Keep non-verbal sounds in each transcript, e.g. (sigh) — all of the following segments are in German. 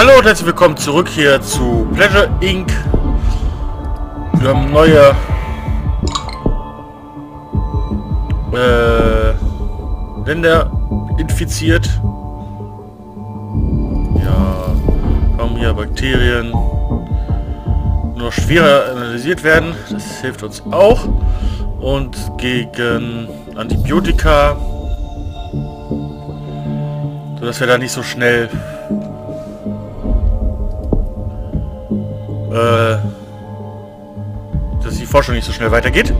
Hallo und herzlich willkommen zurück hier zu Pleasure Inc. Wir haben neue äh, Länder infiziert. Ja, haben hier Bakterien nur schwerer analysiert werden. Das hilft uns auch. Und gegen Antibiotika, sodass wir da nicht so schnell äh, dass die Forschung nicht so schnell weitergeht.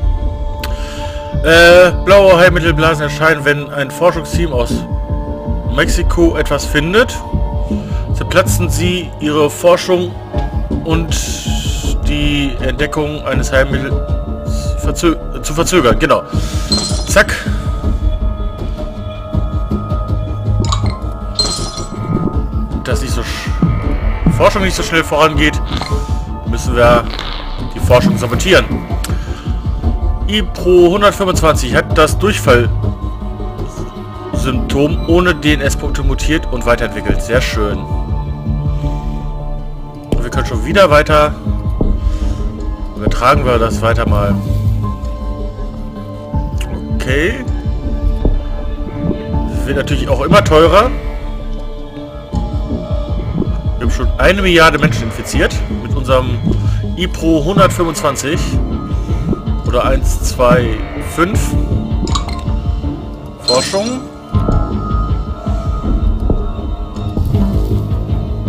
Äh, blaue Heilmittelblasen erscheinen, wenn ein Forschungsteam aus Mexiko etwas findet. Zerplatzen sie ihre Forschung und die Entdeckung eines Heilmittels verzö zu verzögern. Genau. Zack. Dass nicht so Forschung nicht so schnell vorangeht, müssen wir die Forschung sabotieren. IPRO 125 hat das Durchfallsymptom ohne DNS-Punkte mutiert und weiterentwickelt. Sehr schön. Und wir können schon wieder weiter. Übertragen wir das weiter mal. Okay. Wird natürlich auch immer teurer. Wir haben schon eine Milliarde Menschen infiziert mit unserem IPRO 125 oder 1, 2, 5 Forschung.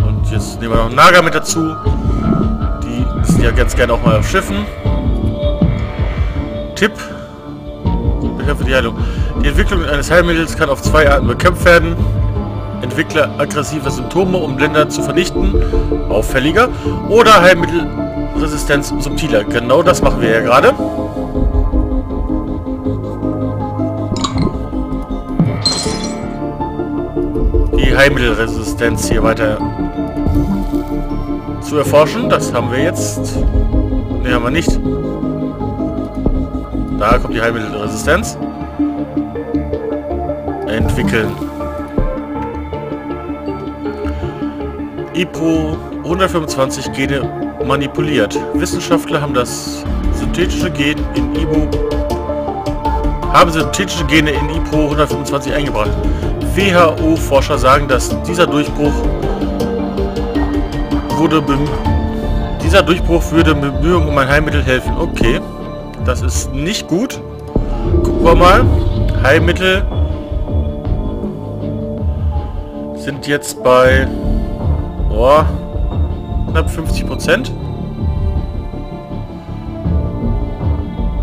Und jetzt nehmen wir noch Naga mit dazu. Die sind ja ganz gerne auch mal auf Schiffen. Tipp. Bekämpfe die Heilung. Die Entwicklung eines Heilmittels kann auf zwei Arten bekämpft werden. Entwickler aggressive Symptome, um Blender zu vernichten, auffälliger, oder Heilmittelresistenz subtiler. Genau das machen wir ja gerade. Die Heilmittelresistenz hier weiter zu erforschen. Das haben wir jetzt. Ne, haben wir nicht. Da kommt die Heilmittelresistenz. Entwickeln. IPRO 125 Gene manipuliert. Wissenschaftler haben das synthetische Gen in IBO haben synthetische Gene in IPRO 125 eingebracht. WHO-Forscher sagen, dass dieser Durchbruch wurde dieser Durchbruch würde Bemühungen um ein Heilmittel helfen. Okay, das ist nicht gut. Gucken wir mal. Heilmittel sind jetzt bei Oh, knapp 50 Prozent.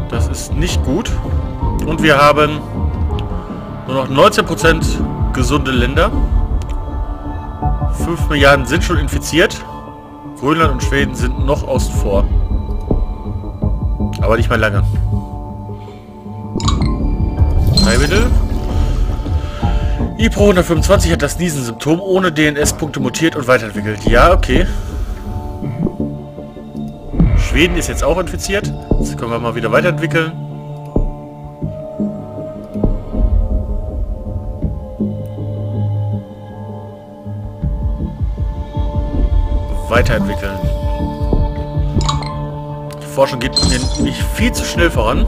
Das ist nicht gut. Und wir haben nur noch 19 Prozent gesunde Länder. 5 Milliarden sind schon infiziert. Grönland und Schweden sind noch außen vor. Aber nicht mehr lange. Heilmittel. IPRO 125 hat das Niesensymptom ohne DNS-Punkte mutiert und weiterentwickelt. Ja, okay. Schweden ist jetzt auch infiziert. Das können wir mal wieder weiterentwickeln. Weiterentwickeln. Die Forschung geht nämlich viel zu schnell voran.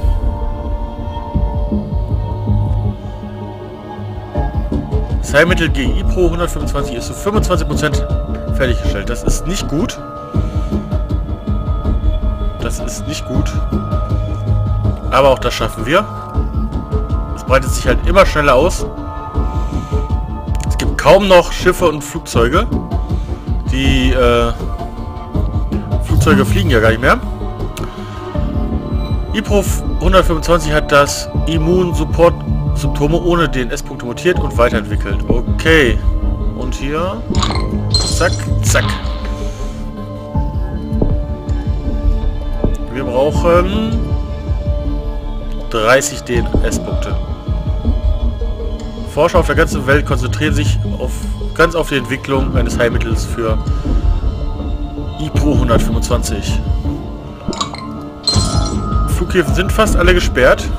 Das Heilmittel GI Pro 125 ist zu 25% fertiggestellt. Das ist nicht gut. Das ist nicht gut. Aber auch das schaffen wir. Es breitet sich halt immer schneller aus. Es gibt kaum noch Schiffe und Flugzeuge. Die äh, Flugzeuge fliegen ja gar nicht mehr. IPRO 125 hat das Immun-Support Symptome ohne DNS-Punkte mutiert und weiterentwickelt. Okay. Und hier. Zack, zack. Wir brauchen 30 DNS-Punkte. Forscher auf der ganzen Welt konzentrieren sich auf, ganz auf die Entwicklung eines Heilmittels für IPRO 125. Flughäfen sind fast alle gesperrt.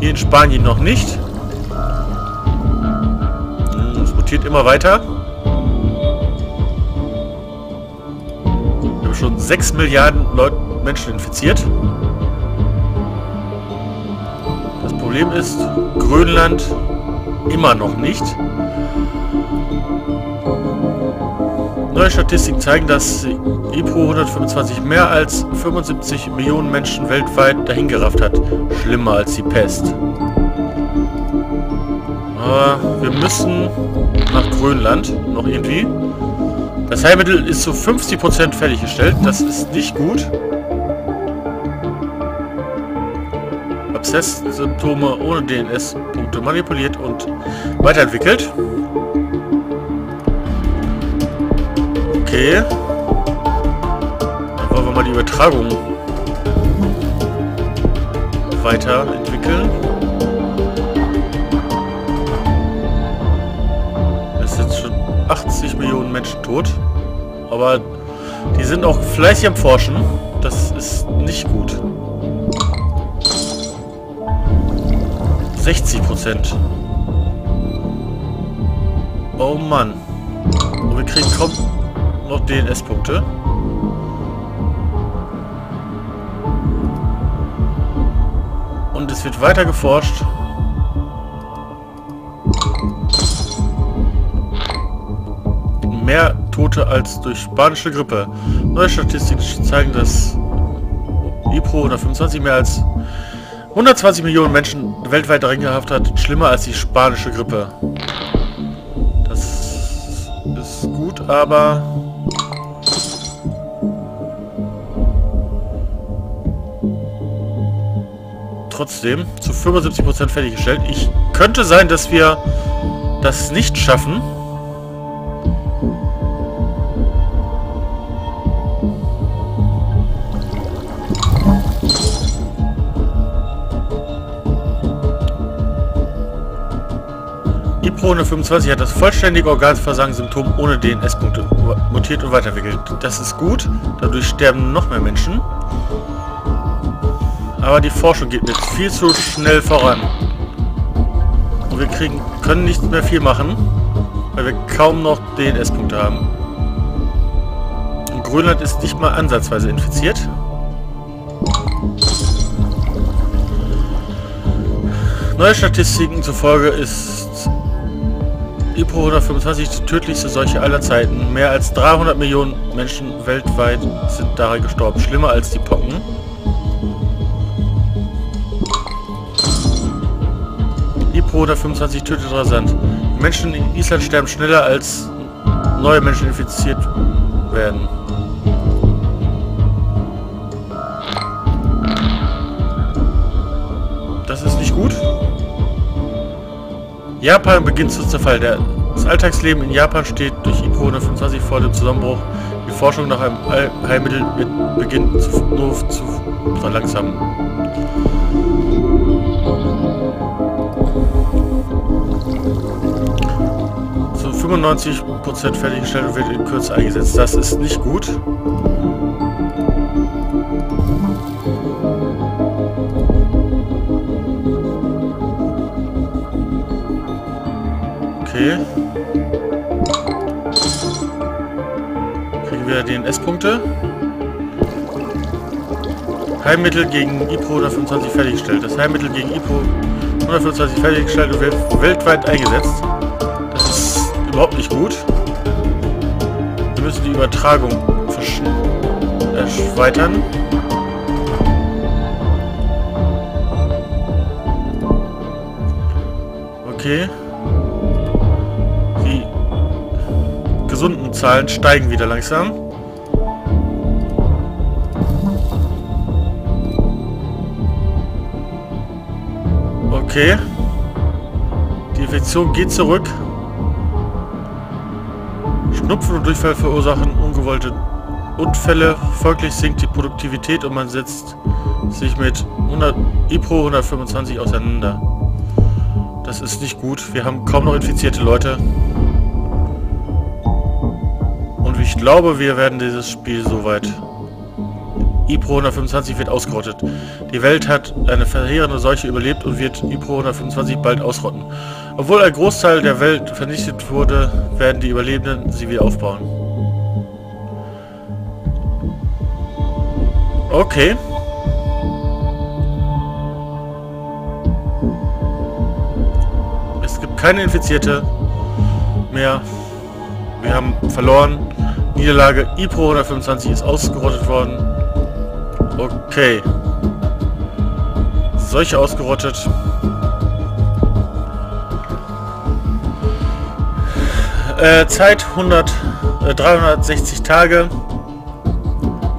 Hier in Spanien noch nicht. Es mutiert immer weiter. 6 Milliarden Leut Menschen infiziert. Das Problem ist, Grönland immer noch nicht. Neue Statistiken zeigen, dass IPRO 125 mehr als 75 Millionen Menschen weltweit dahingerafft hat. Schlimmer als die Pest. Aber wir müssen nach Grönland noch irgendwie. Das Heilmittel ist zu 50% fertiggestellt. Das ist nicht gut. Abszess-Symptome ohne DNS-Punkte manipuliert und weiterentwickelt. Okay. Dann wollen wir mal die Übertragung weiterentwickeln. Es sind schon 80 Millionen Menschen tot. Aber die sind auch fleißig am Forschen. Das ist nicht gut. 60 Prozent. Oh Mann. Und wir kriegen kaum noch DNS-Punkte. Und es wird weiter geforscht. Mehr Tote als durch spanische Grippe. Neue Statistiken zeigen, dass IPRO 125 mehr als 120 Millionen Menschen weltweit darin gehabt hat. Schlimmer als die spanische Grippe. Das ist gut, aber trotzdem zu 75% fertiggestellt. Ich könnte sein, dass wir das nicht schaffen. IPRO 25 hat das vollständige Organversagen-Symptom ohne DNS-Punkte mutiert und weiterentwickelt. Das ist gut, dadurch sterben noch mehr Menschen. Aber die Forschung geht jetzt viel zu schnell voran. Und wir kriegen, können nicht mehr viel machen, weil wir kaum noch DNS-Punkte haben. Und Grönland ist nicht mal ansatzweise infiziert. Neue Statistiken zufolge ist IPRO 125 die tödlichste Seuche aller Zeiten. Mehr als 300 Millionen Menschen weltweit sind daran gestorben. Schlimmer als die Pocken. IPRO 125 tötet rasant. Menschen in Island sterben schneller als neue Menschen infiziert werden. Japan beginnt zu zerfallen. Das Alltagsleben in Japan steht durch IPRO 125 vor dem Zusammenbruch. Die Forschung nach einem Heilmittel beginnt zu, nur zu verlangsamen. Zu 95% fertiggestellt und wird in Kürze eingesetzt. Das ist nicht gut. Okay. Kriegen wir DNS-Punkte. Heilmittel gegen IPRO 125 fertiggestellt. Das Heilmittel gegen IPRO 125 fertiggestellt und weltweit eingesetzt. Das ist überhaupt nicht gut. Wir müssen die Übertragung erweitern. Okay. Gesunden Zahlen steigen wieder langsam. Okay. Die Infektion geht zurück. Schnupfen und Durchfall verursachen ungewollte Unfälle. Folglich sinkt die Produktivität und man setzt sich mit 100 IPRO 125 auseinander. Das ist nicht gut. Wir haben kaum noch infizierte Leute. Ich glaube, wir werden dieses Spiel soweit... IPRO 125 wird ausgerottet. Die Welt hat eine verheerende Seuche überlebt und wird IPRO 125 bald ausrotten. Obwohl ein Großteil der Welt vernichtet wurde, werden die Überlebenden sie wieder aufbauen. Okay. Es gibt keine Infizierte mehr. Wir haben verloren. Niederlage IPRO 125 ist ausgerottet worden. Okay. Solche ausgerottet. Äh, Zeit 100, äh, 360 Tage.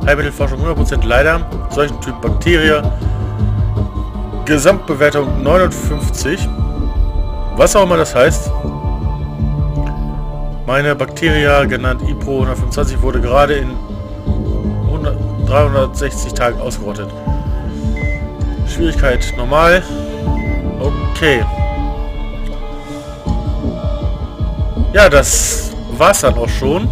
Heilmittelforschung 100% leider. Solchen Typ Bakterie. Gesamtbewertung 59. Was auch immer das heißt. Meine Bakterie, genannt IPRO 125, wurde gerade in 100, 360 Tagen ausgerottet. Schwierigkeit normal. Okay. Ja, das war's dann auch schon.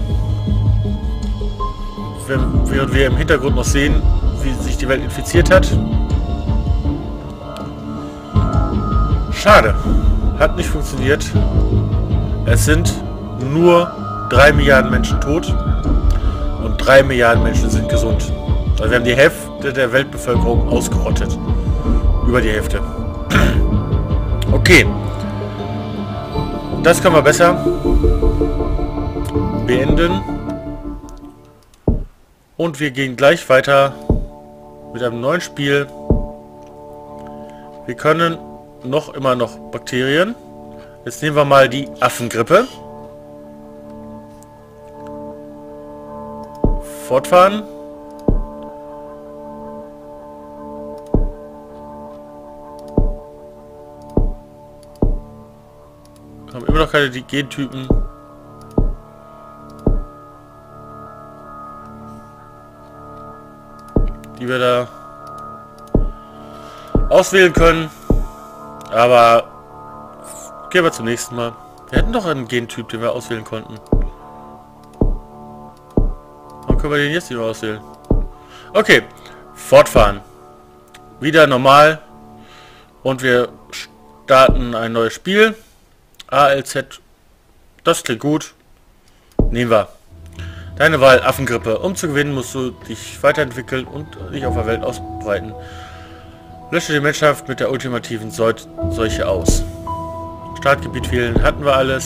Während wir im Hintergrund noch sehen, wie sich die Welt infiziert hat. Schade. Hat nicht funktioniert. Es sind nur 3 Milliarden Menschen tot und 3 Milliarden Menschen sind gesund. Also wir haben die Hälfte der Weltbevölkerung ausgerottet. Über die Hälfte. (clears throat) Okay. Das können wir besser beenden. Und wir gehen gleich weiter mit einem neuen Spiel. Wir können noch immer noch Bakterien. Jetzt nehmen wir mal die Affengrippe. Fortfahren. Haben immer noch keine Gentypen. Die wir da auswählen können. Aber gehen wir zum nächsten Mal. Wir hätten doch einen Gentyp, den wir auswählen konnten können wir den jetzt wieder auswählen? Okay, fortfahren. Wieder normal. Und wir starten ein neues Spiel. ALZ. Das klingt gut. Nehmen wir. Deine Wahl, Affengrippe. Um zu gewinnen, musst du dich weiterentwickeln und dich auf der Welt ausbreiten. Lösche die Menschheit mit der ultimativen Seuche aus. Startgebiet wählen, hatten wir alles.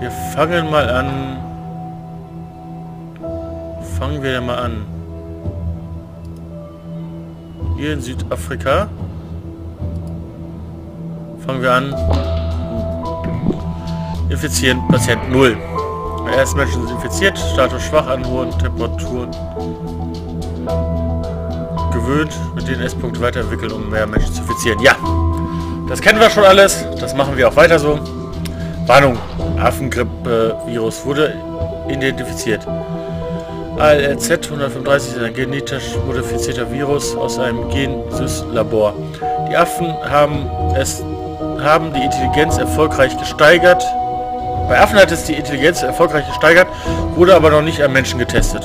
Wir fangen mal an fangen wir mal an. Hier in Südafrika. Fangen wir an. Infizieren Patient 0. Der erste Menschen sind infiziert, Status schwach an hohen Temperaturen. Gewöhnt, mit den S-Punkte weiterentwickeln, um mehr Menschen zu infizieren. Ja, das kennen wir schon alles. Das machen wir auch weiter so. Warnung, Affengrippe-Virus wurde identifiziert. ALZ 135 ist ein genetisch modifizierter Virus aus einem Gen-Sys-Labor. Die Affen haben es haben die Intelligenz erfolgreich gesteigert. Bei Affen hat es die Intelligenz erfolgreich gesteigert, wurde aber noch nicht am Menschen getestet.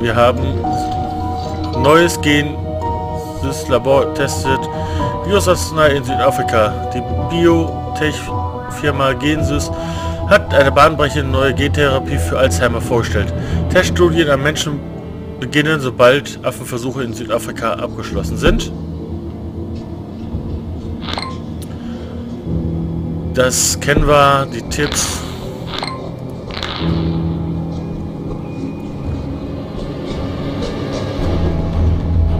Wir haben neues Gen des Labor testet. Virusarznei in Südafrika. Die Biotech Firma Gensys hat eine bahnbrechende neue Gentherapie für Alzheimer vorgestellt. Teststudien am Menschen beginnen, sobald Affenversuche in Südafrika abgeschlossen sind. Das kennen wir, die Tipps.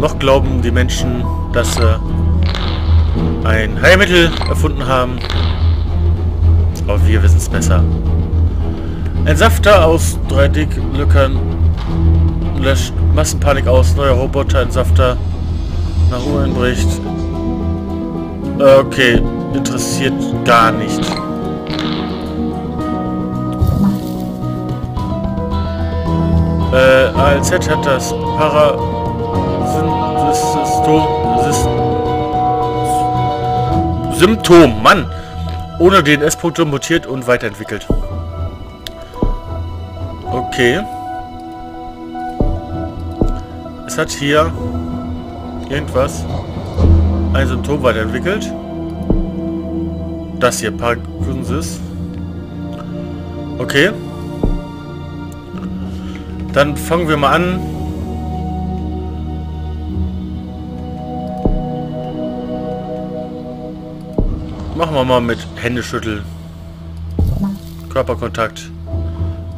Noch glauben die Menschen, dass sie ein Heilmittel erfunden haben, aber wir wissen es besser. Ein Safter aus 3D-Lückern löscht Massenpanik aus. Neuer Roboter, ein Safter nach oben bricht. Okay, interessiert gar nicht. Äh, ALZ hat das Para Symptom, Mann! Ohne DNS-Punkte mutiert und weiterentwickelt. Okay. Es hat hier irgendwas, ein Symptom weiterentwickelt. Das hier, Parkinsis. Okay. Dann fangen wir mal an. Machen wir mal mit Händeschütteln. Körperkontakt.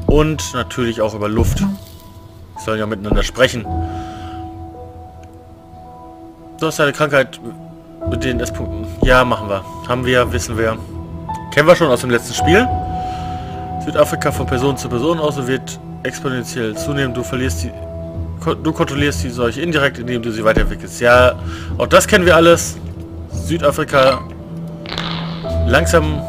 Und natürlich auch über Luft. Wir sollen ja miteinander sprechen. Du hast eine Krankheit mit den S-Punkten. Ja, machen wir. Haben wir, wissen wir. Kennen wir schon aus dem letzten Spiel. Südafrika von Person zu Person aus und wird exponentiell zunehmen. Du verlierst die... Du kontrollierst die Seuche indirekt, indem du sie weiterentwickelst. Ja, auch das kennen wir alles. Südafrika langsam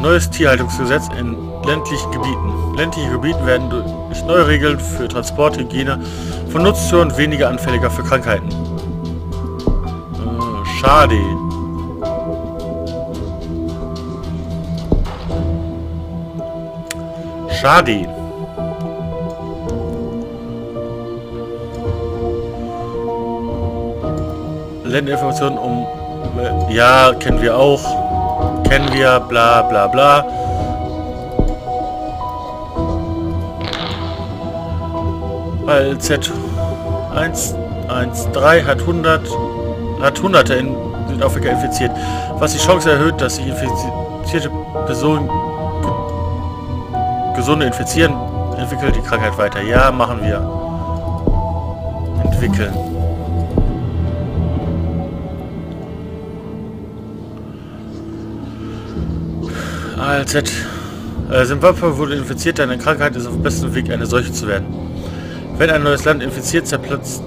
neues Tierhaltungsgesetz in ländlichen Gebieten. Ländliche Gebiete werden durch neue Regeln für Transport, Hygiene von Nutztieren weniger anfälliger für Krankheiten. Äh, schade. Schade. Länderinformationen um... Ja, kennen wir auch kennen wir, bla bla bla. Weil Z113 hat 100 hat Hunderte in Südafrika infiziert, was die Chance erhöht, dass sich infizierte Personen gesunde infizieren, entwickelt die Krankheit weiter. Ja, machen wir. Entwickeln. ALZ. Äh, Zimbabwe wurde infiziert, deine Krankheit ist auf dem besten Weg, eine Seuche zu werden. Wenn ein neues Land infiziert, zerplatzt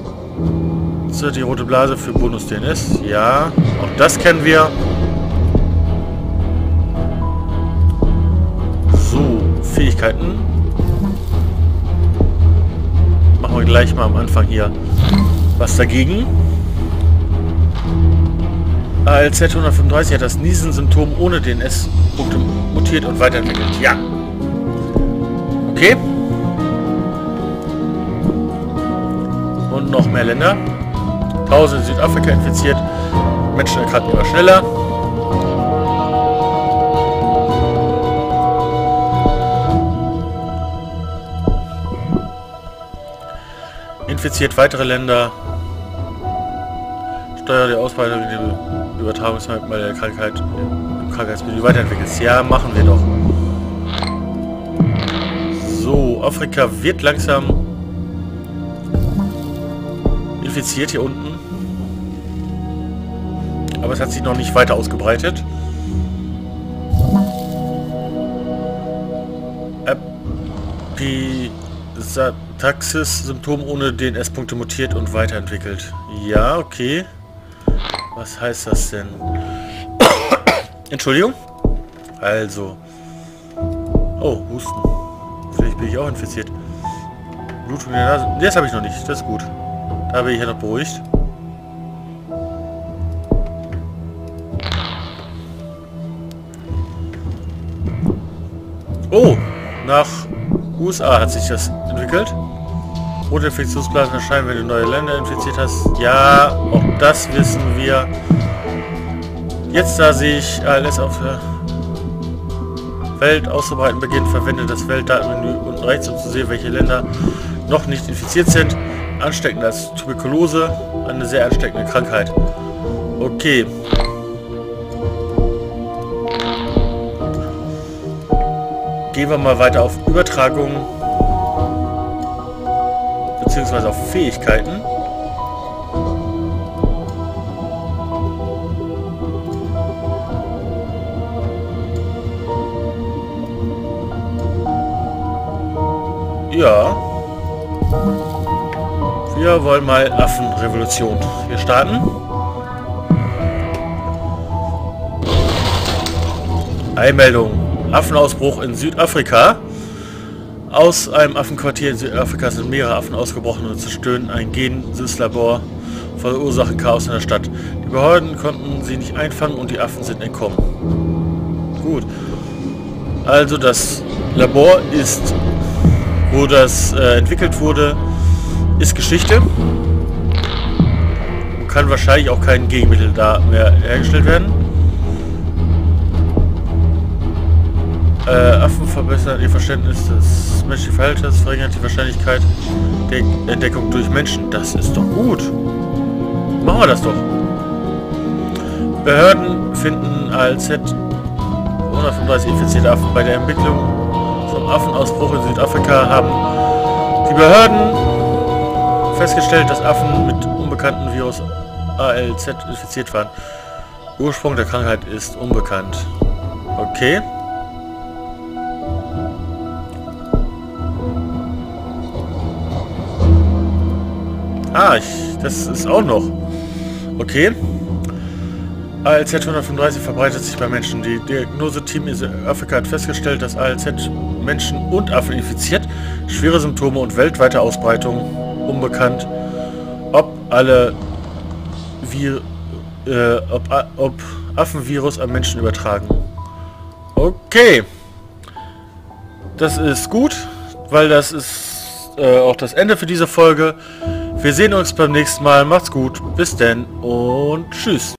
die rote Blase für Bonus-DNS. Ja, auch das kennen wir. So, Fähigkeiten. Machen wir gleich mal am Anfang hier was dagegen. ALZ 135 hat das Niesen-Symptom ohne DNS-Punkte mutiert und weiterentwickelt. Ja. Okay. Und noch mehr Länder. Tausende Südafrika infiziert. Menschen erkranken immer schneller. Infiziert weitere Länder. Steuer die Ausbreitung der Übertragungsmerkmale der Krankheit Krankheitsmittel weiterentwickelt. Ja, machen wir doch. So, Afrika wird langsam infiziert hier unten. Aber es hat sich noch nicht weiter ausgebreitet. Episataxis-Symptom ohne DNS-Punkte mutiert und weiterentwickelt. Ja, okay. Was heißt das denn? (coughs) Entschuldigung? Also. Oh, Husten. Vielleicht bin ich auch infiziert. Blutung in der Nase. Das habe ich noch nicht. Das ist gut. Da bin ich ja noch beruhigt. Oh, nach USA hat sich das entwickelt. Rote Infektionsblasen erscheinen, wenn du neue Länder infiziert hast. Ja, auch das wissen wir. Jetzt, da sich alles auf der Welt auszubreiten beginnt, verwende das Weltdatenmenü unten rechts, um zu sehen, welche Länder noch nicht infiziert sind. Ansteckend als Tuberkulose, eine sehr ansteckende Krankheit. Okay. Gehen wir mal weiter auf Übertragung beziehungsweise auf Fähigkeiten. Ja. Wir wollen mal Affenrevolution. Wir starten. Einmeldung. Affenausbruch in Südafrika. Aus einem Affenquartier in Südafrika sind mehrere Affen ausgebrochen und zerstören ein Gen-Sys-Labor verursachen Chaos in der Stadt. Die Behörden konnten sie nicht einfangen und die Affen sind entkommen. Gut. Also das Labor ist wo das äh, entwickelt wurde, ist Geschichte. Und kann wahrscheinlich auch kein Gegenmittel da mehr hergestellt werden. Äh, Affen verbessern ihr Verständnis des menschlichen Verhaltens, verringert die Wahrscheinlichkeit der Entdeckung durch Menschen. Das ist doch gut. Machen wir das doch. Behörden finden ALZ 135 infizierte Affen. Bei der Entwicklung zum Affenausbruch in Südafrika haben die Behörden festgestellt, dass Affen mit unbekannten Virus ALZ infiziert waren. Ursprung der Krankheit ist unbekannt. Okay. Ah, ich, das ist auch noch. Okay. ALZ 135 verbreitet sich bei Menschen. Die Diagnoseteam in Afrika hat festgestellt, dass ALZ Menschen und Affen infiziert. Schwere Symptome und weltweite Ausbreitung unbekannt. Ob alle Vir äh, ob, ob Affenvirus am Menschen übertragen. Okay. Das ist gut, weil das ist äh, auch das Ende für diese Folge. Wir sehen uns beim nächsten Mal. Macht's gut. Bis denn und tschüss.